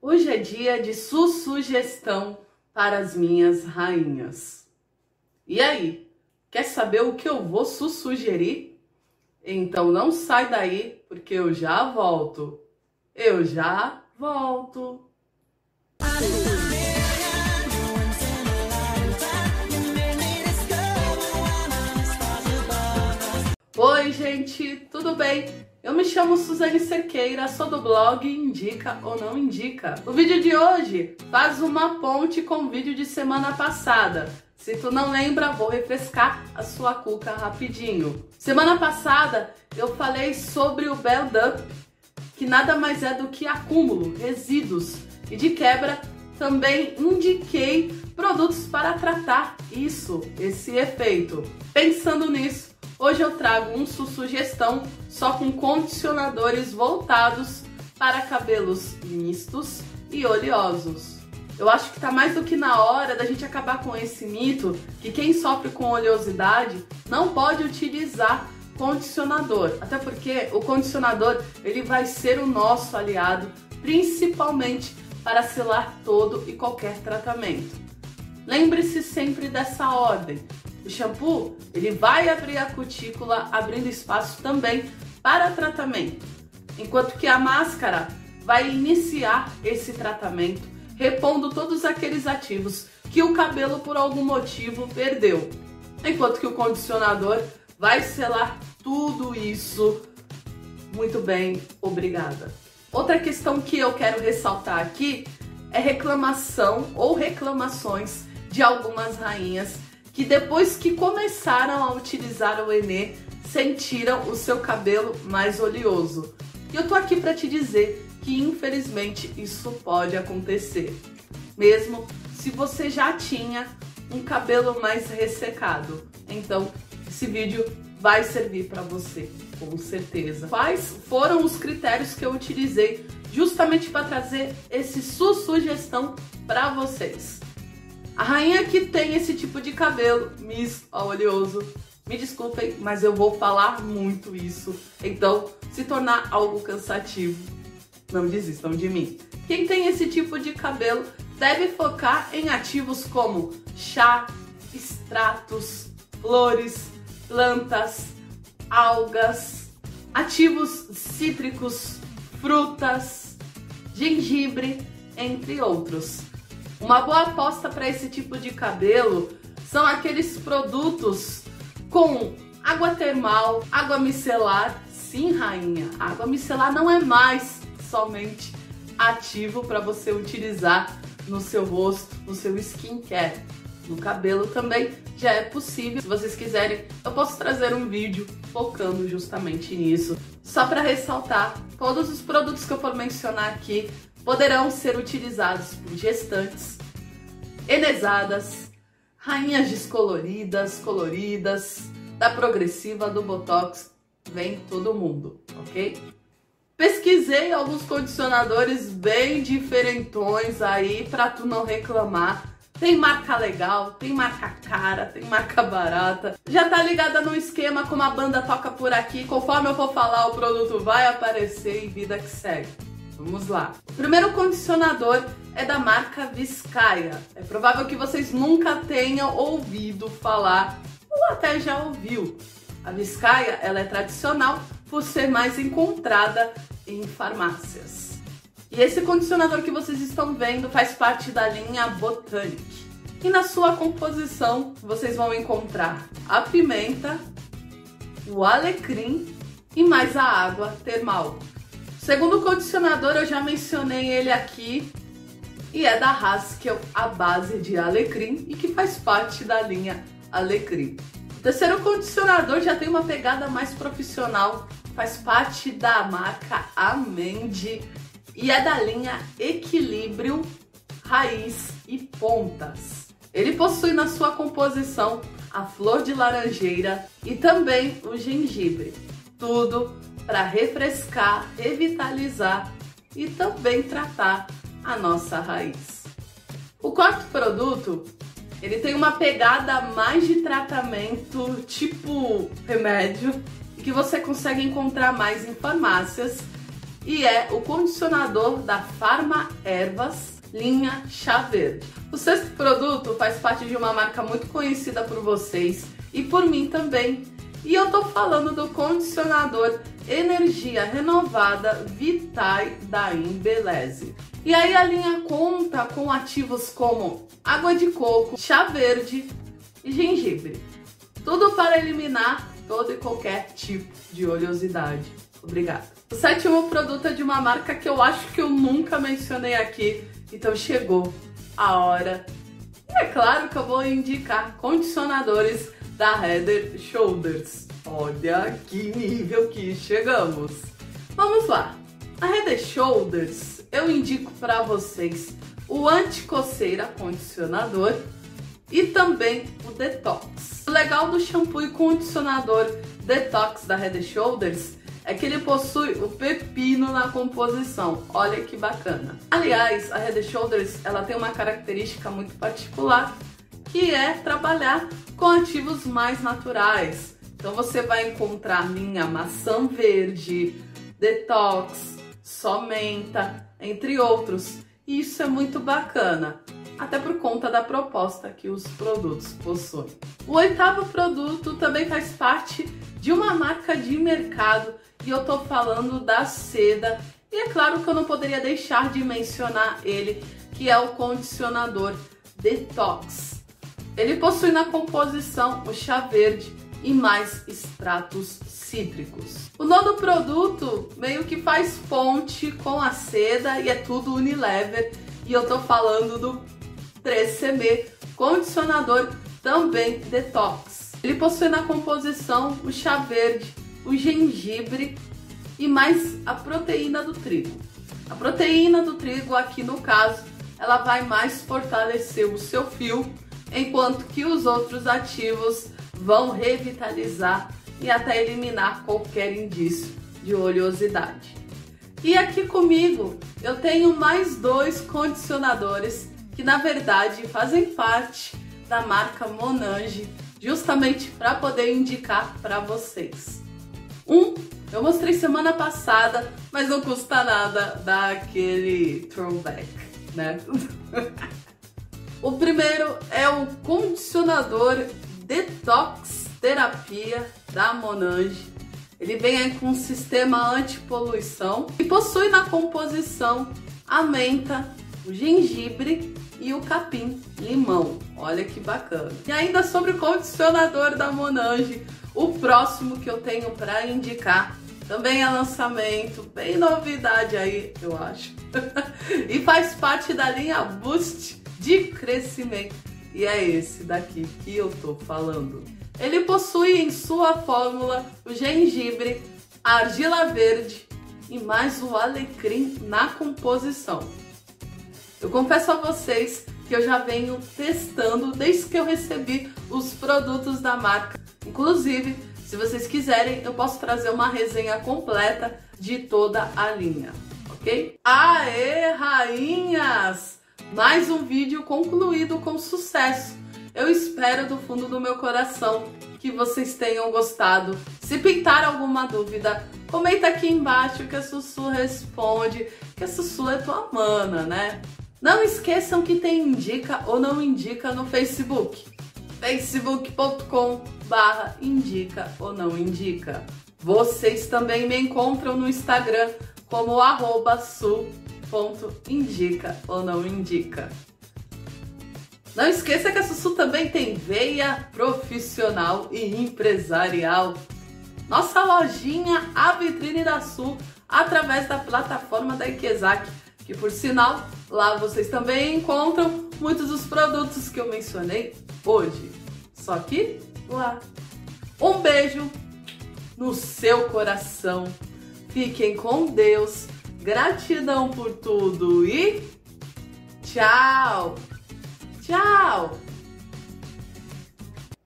Hoje é dia de sugestão para as minhas rainhas. E aí, quer saber o que eu vou sugerir? Então não sai daí, porque eu já volto. Eu já volto. Oi, gente, tudo bem? Eu me chamo Suzane Cerqueira, sou do blog Indica ou Não Indica. O vídeo de hoje faz uma ponte com o vídeo de semana passada. Se tu não lembra, vou refrescar a sua cuca rapidinho. Semana passada eu falei sobre o build-up, que nada mais é do que acúmulo, resíduos. E de quebra, também indiquei produtos para tratar isso, esse efeito. Pensando nisso, Hoje eu trago um sugestão só com condicionadores voltados para cabelos mistos e oleosos. Eu acho que tá mais do que na hora da gente acabar com esse mito que quem sofre com oleosidade não pode utilizar condicionador, até porque o condicionador ele vai ser o nosso aliado, principalmente para selar todo e qualquer tratamento. Lembre-se sempre dessa ordem. O shampoo, ele vai abrir a cutícula, abrindo espaço também para tratamento, enquanto que a máscara vai iniciar esse tratamento, repondo todos aqueles ativos que o cabelo por algum motivo perdeu. Enquanto que o condicionador vai selar tudo isso. Muito bem, obrigada. Outra questão que eu quero ressaltar aqui é reclamação ou reclamações de algumas rainhas que depois que começaram a utilizar o Enê, sentiram o seu cabelo mais oleoso. E eu tô aqui para te dizer que infelizmente isso pode acontecer, mesmo se você já tinha um cabelo mais ressecado. Então, esse vídeo vai servir para você, com certeza. Quais foram os critérios que eu utilizei justamente para trazer esse sugestão para vocês? A rainha que tem esse tipo de cabelo misto oleoso, me desculpem, mas eu vou falar muito isso. Então, se tornar algo cansativo, não desistam de mim. Quem tem esse tipo de cabelo deve focar em ativos como chá, extratos, flores, plantas, algas, ativos cítricos, frutas, gengibre, entre outros. Uma boa aposta para esse tipo de cabelo são aqueles produtos com água termal, água micelar. Sim, rainha, água micelar não é mais somente ativo para você utilizar no seu rosto, no seu skincare. No cabelo também já é possível. Se vocês quiserem, eu posso trazer um vídeo focando justamente nisso. Só para ressaltar, todos os produtos que eu for mencionar aqui poderão ser utilizados por gestantes, enesadas, rainhas descoloridas, coloridas, da progressiva, do Botox, vem todo mundo, ok? Pesquisei alguns condicionadores bem diferentões aí para tu não reclamar. Tem marca legal, tem marca cara, tem marca barata. Já tá ligada no esquema como a banda toca por aqui. Conforme eu for falar, o produto vai aparecer e vida que segue. Vamos lá. O primeiro condicionador é da marca Viscaia. É provável que vocês nunca tenham ouvido falar ou até já ouviu. A Viscaia ela é tradicional por ser mais encontrada em farmácias. E esse condicionador que vocês estão vendo faz parte da linha Botanic. E na sua composição vocês vão encontrar a pimenta, o alecrim e mais a água termal. Segundo condicionador, eu já mencionei ele aqui e é da Haskell a base de alecrim e que faz parte da linha Alecrim. O terceiro condicionador já tem uma pegada mais profissional, faz parte da marca Amende e é da linha Equilíbrio Raiz e Pontas. Ele possui na sua composição a flor de laranjeira e também o gengibre. Tudo para refrescar, revitalizar e também tratar a nossa raiz. O quarto produto, ele tem uma pegada mais de tratamento tipo remédio que você consegue encontrar mais em farmácias e é o condicionador da Farma Ervas linha Chá Verde. O sexto produto faz parte de uma marca muito conhecida por vocês e por mim também. E eu tô falando do condicionador Energia Renovada Vitae da Embeleze. E aí a linha conta com ativos como água de coco, chá verde e gengibre. Tudo para eliminar todo e qualquer tipo de oleosidade. Obrigada. O sétimo produto é de uma marca que eu acho que eu nunca mencionei aqui, então chegou a hora. E é claro que eu vou indicar condicionadores da Heather Shoulders. Olha que nível que chegamos. Vamos lá. A Heather Shoulders, eu indico para vocês o anticoceira condicionador e também o detox. O legal do shampoo e condicionador detox da Head Shoulders é que ele possui o pepino na composição. Olha que bacana. Aliás, a Head Shoulders ela tem uma característica muito particular que é trabalhar com ativos mais naturais. Então você vai encontrar linha maçã verde, detox, só menta, entre outros. E isso é muito bacana até por conta da proposta que os produtos possuem. O oitavo produto também faz parte de uma marca de mercado e eu tô falando da seda. E é claro que eu não poderia deixar de mencionar ele, que é o condicionador Detox. Ele possui na composição o chá verde e mais extratos cítricos. O nono produto meio que faz ponte com a seda e é tudo Unilever e eu tô falando do 3CB, condicionador também detox. Ele possui na composição o chá verde, o gengibre e mais a proteína do trigo. A proteína do trigo aqui no caso, ela vai mais fortalecer o seu fio, enquanto que os outros ativos vão revitalizar e até eliminar qualquer indício de oleosidade. E aqui comigo eu tenho mais dois condicionadores que na verdade fazem parte da marca Monange, justamente para poder indicar para vocês. Um, eu mostrei semana passada, mas não custa nada dar aquele throwback, né? o primeiro é o condicionador Detox Terapia da Monange. Ele vem com um sistema antipoluição e possui na composição a menta, o gengibre e o capim limão. Olha que bacana. E ainda sobre o condicionador da Monange, o próximo que eu tenho para indicar também é lançamento, bem novidade aí, eu acho. e faz parte da linha Boost de crescimento. E é esse daqui que eu tô falando. Ele possui em sua fórmula o gengibre, a argila verde e mais o alecrim na composição. Eu confesso a vocês que eu já venho testando desde que eu recebi os produtos da marca. Inclusive, se vocês quiserem, eu posso trazer uma resenha completa de toda a linha, ok? Aê, rainhas! Mais um vídeo concluído com sucesso. Eu espero do fundo do meu coração que vocês tenham gostado. Se pintar alguma dúvida, comenta aqui embaixo que a Sussu responde, que a Sussu é tua mana, né? Não esqueçam que tem indica ou não indica no Facebook. facebook.com barra indica ou não indica. Vocês também me encontram no Instagram como arroba su.indica ou não indica. Não esqueça que a Sussu também tem veia profissional e empresarial. Nossa lojinha, a vitrine da Sul, através da plataforma da Ikezak que por sinal, lá vocês também encontram muitos dos produtos que eu mencionei hoje. Só que lá. Um beijo no seu coração. Fiquem com Deus. Gratidão por tudo e tchau. Tchau.